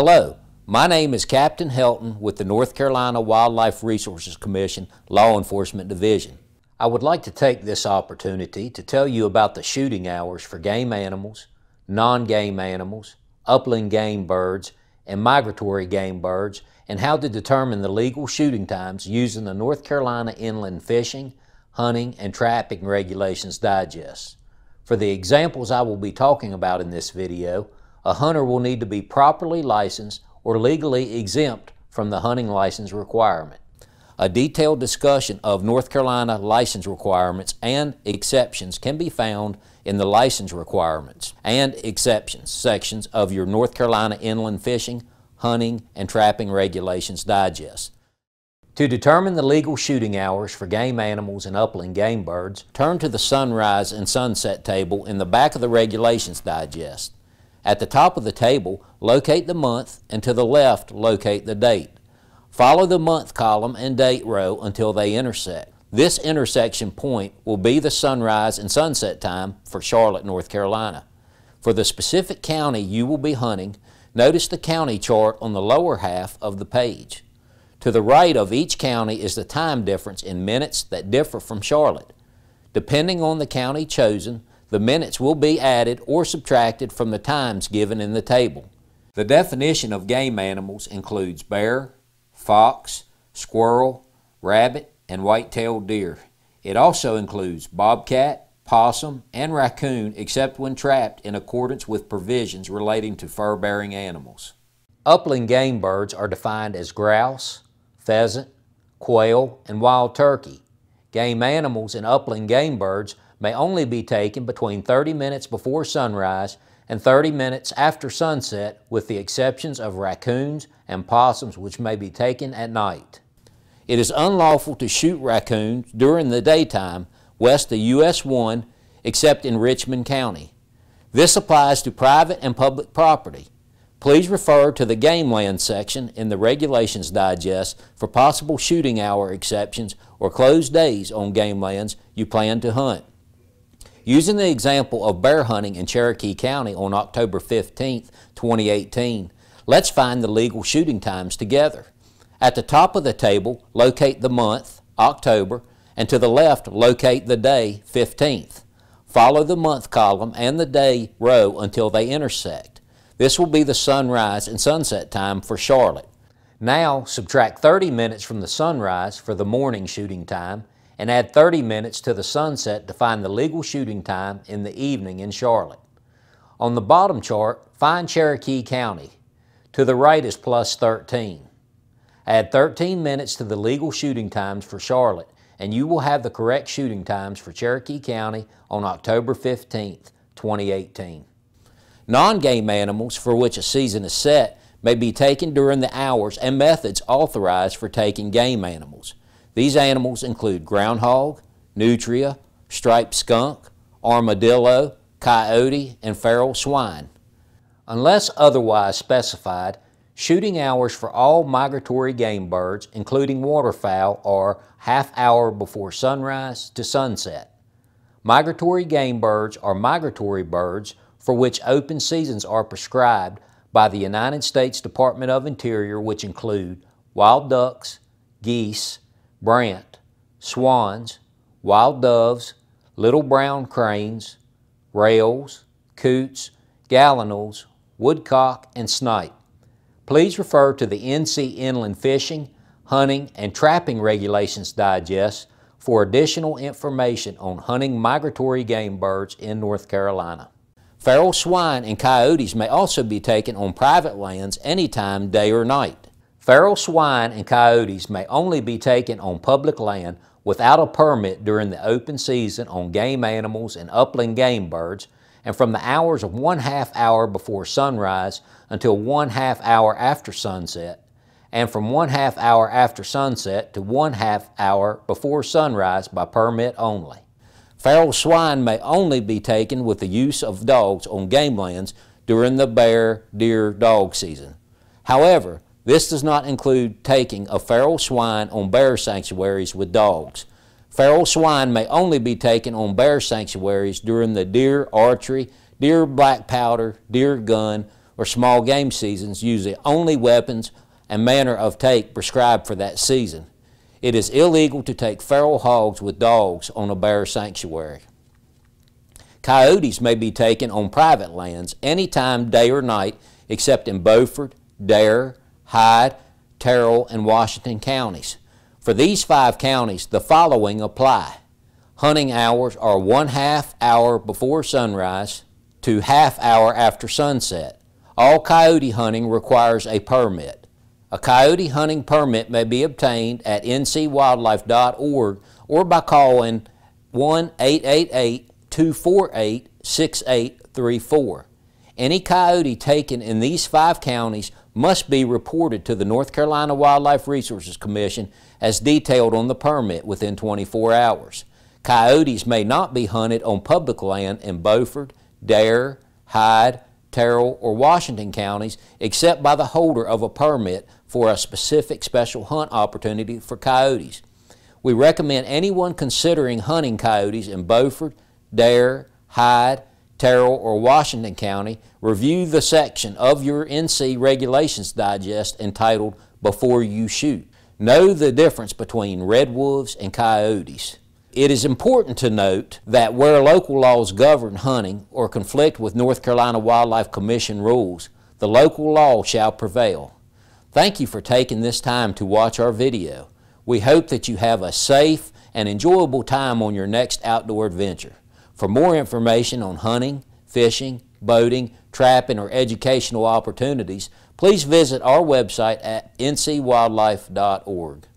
Hello, my name is Captain Helton with the North Carolina Wildlife Resources Commission Law Enforcement Division. I would like to take this opportunity to tell you about the shooting hours for game animals, non-game animals, upland game birds, and migratory game birds, and how to determine the legal shooting times using the North Carolina Inland Fishing, Hunting, and Trapping Regulations Digest. For the examples I will be talking about in this video, a hunter will need to be properly licensed or legally exempt from the hunting license requirement. A detailed discussion of North Carolina license requirements and exceptions can be found in the license requirements and exceptions sections of your North Carolina Inland Fishing, Hunting, and Trapping Regulations Digest. To determine the legal shooting hours for game animals and upland game birds, turn to the sunrise and sunset table in the back of the Regulations Digest. At the top of the table, locate the month and to the left, locate the date. Follow the month column and date row until they intersect. This intersection point will be the sunrise and sunset time for Charlotte, North Carolina. For the specific county you will be hunting, notice the county chart on the lower half of the page. To the right of each county is the time difference in minutes that differ from Charlotte. Depending on the county chosen, the minutes will be added or subtracted from the times given in the table. The definition of game animals includes bear, fox, squirrel, rabbit, and white-tailed deer. It also includes bobcat, possum, and raccoon except when trapped in accordance with provisions relating to fur-bearing animals. Upland game birds are defined as grouse, pheasant, quail, and wild turkey. Game animals and upland game birds may only be taken between 30 minutes before sunrise and 30 minutes after sunset with the exceptions of raccoons and possums which may be taken at night. It is unlawful to shoot raccoons during the daytime west of US 1 except in Richmond County. This applies to private and public property. Please refer to the Game Land section in the Regulations Digest for possible shooting hour exceptions or closed days on game lands you plan to hunt. Using the example of bear hunting in Cherokee County on October 15, 2018, let's find the legal shooting times together. At the top of the table, locate the month, October, and to the left, locate the day, 15th. Follow the month column and the day row until they intersect. This will be the sunrise and sunset time for Charlotte. Now, subtract 30 minutes from the sunrise for the morning shooting time and add 30 minutes to the sunset to find the legal shooting time in the evening in Charlotte. On the bottom chart, find Cherokee County. To the right is plus 13. Add 13 minutes to the legal shooting times for Charlotte, and you will have the correct shooting times for Cherokee County on October 15, 2018. Non-game animals for which a season is set may be taken during the hours and methods authorized for taking game animals. These animals include groundhog, nutria, striped skunk, armadillo, coyote, and feral swine. Unless otherwise specified, shooting hours for all migratory game birds, including waterfowl, are half hour before sunrise to sunset. Migratory game birds are migratory birds for which open seasons are prescribed by the United States Department of Interior, which include wild ducks, geese, brant, swans, wild doves, little brown cranes, rails, coots, gallinules, woodcock, and snipe. Please refer to the NC Inland Fishing, Hunting, and Trapping Regulations Digest for additional information on hunting migratory game birds in North Carolina. Feral swine and coyotes may also be taken on private lands anytime, day or night. Feral swine and coyotes may only be taken on public land without a permit during the open season on game animals and upland game birds and from the hours of one half hour before sunrise until one half hour after sunset and from one half hour after sunset to one half hour before sunrise by permit only. Feral swine may only be taken with the use of dogs on game lands during the bear, deer, dog season. However, this does not include taking of feral swine on bear sanctuaries with dogs. Feral swine may only be taken on bear sanctuaries during the deer archery, deer black powder, deer gun, or small game seasons use the only weapons and manner of take prescribed for that season. It is illegal to take feral hogs with dogs on a bear sanctuary. Coyotes may be taken on private lands any time, day or night, except in Beaufort, Dare, Hyde, Tyrrell, and Washington counties. For these five counties, the following apply. Hunting hours are one half hour before sunrise to half hour after sunset. All coyote hunting requires a permit. A coyote hunting permit may be obtained at ncwildlife.org or by calling 1 888 248 6834. Any coyote taken in these five counties must be reported to the North Carolina Wildlife Resources Commission as detailed on the permit within 24 hours. Coyotes may not be hunted on public land in Beaufort, Dare, Hyde, Tyrrell, or Washington counties except by the holder of a permit for a specific special hunt opportunity for coyotes. We recommend anyone considering hunting coyotes in Beaufort, Dare, Hyde, Tyrrell, or Washington County, review the section of your NC Regulations Digest entitled Before You Shoot. Know the difference between red wolves and coyotes. It is important to note that where local laws govern hunting or conflict with North Carolina Wildlife Commission rules, the local law shall prevail. Thank you for taking this time to watch our video. We hope that you have a safe and enjoyable time on your next outdoor adventure. For more information on hunting, fishing, boating, trapping, or educational opportunities, please visit our website at ncwildlife.org.